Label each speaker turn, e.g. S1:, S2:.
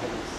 S1: companies.